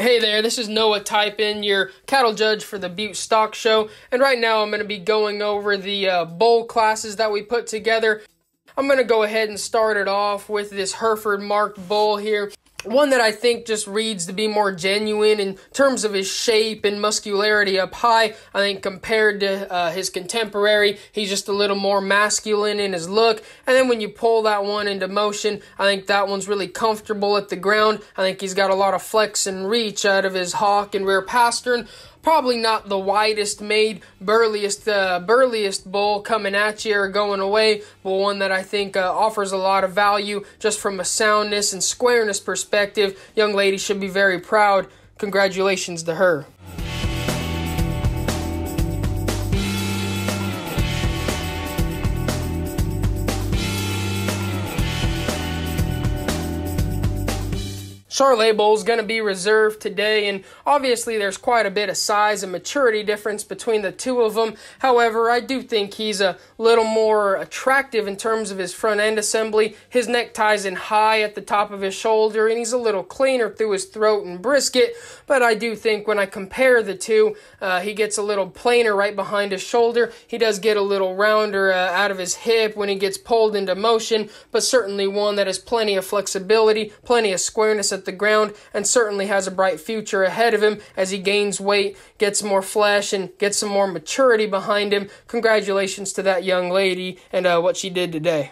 Hey there, this is Noah Typin, your cattle judge for the Butte Stock Show, and right now I'm going to be going over the uh, bull classes that we put together. I'm going to go ahead and start it off with this Hereford marked bull here one that I think just reads to be more genuine in terms of his shape and muscularity up high. I think compared to uh, his contemporary, he's just a little more masculine in his look. And then when you pull that one into motion, I think that one's really comfortable at the ground. I think he's got a lot of flex and reach out of his hock and rear pastern probably not the widest made, burliest, uh, burliest bull coming at you or going away, but one that I think uh, offers a lot of value just from a soundness and squareness perspective. Young lady should be very proud. Congratulations to her. Charolais Bull is going to be reserved today, and obviously there's quite a bit of size and maturity difference between the two of them. However, I do think he's a little more attractive in terms of his front end assembly. His neck ties in high at the top of his shoulder, and he's a little cleaner through his throat and brisket. But I do think when I compare the two, uh, he gets a little plainer right behind his shoulder. He does get a little rounder uh, out of his hip when he gets pulled into motion, but certainly one that has plenty of flexibility, plenty of squareness at the ground and certainly has a bright future ahead of him as he gains weight, gets more flesh, and gets some more maturity behind him. Congratulations to that young lady and uh, what she did today.